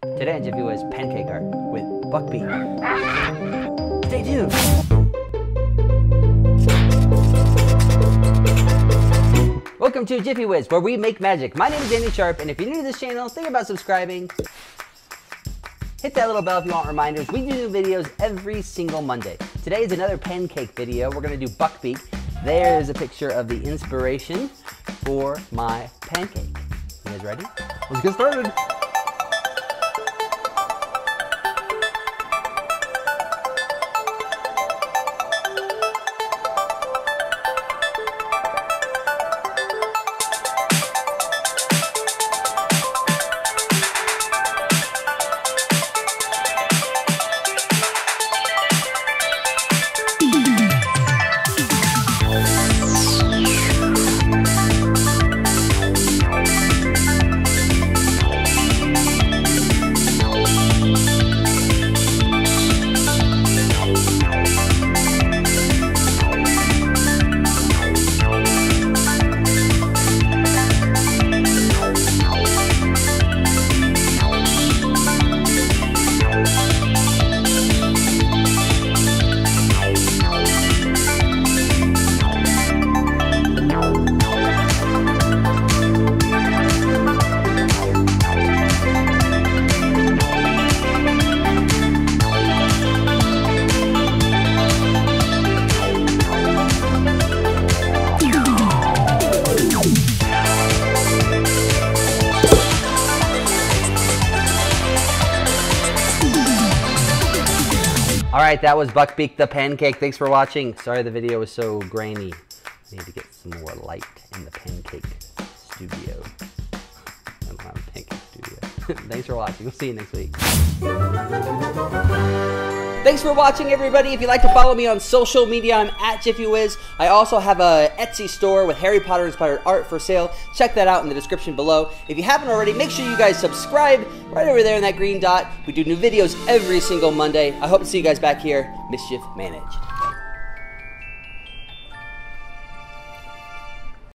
Today on Jiffy Wiz Pancake Art with Buckbeak. Stay tuned. Welcome to Jiffy Wiz, where we make magic. My name is Danny Sharp, and if you're new to this channel, think about subscribing. Hit that little bell if you want reminders. We do new videos every single Monday. Today is another pancake video. We're gonna do Buckbeak. There is a picture of the inspiration for my pancake. You guys ready? Let's get started. All right, that was Buckbeak the pancake. Thanks for watching. Sorry the video was so grainy. I need to get some more light in the pancake studio. I don't have a pancake studio. Thanks for watching. We'll see you next week. Thanks for watching, everybody. If you'd like to follow me on social media, I'm at Jiffy Wiz. I also have a Etsy store with Harry Potter inspired art for sale. Check that out in the description below. If you haven't already, make sure you guys subscribe right over there in that green dot. We do new videos every single Monday. I hope to see you guys back here. Mischief managed.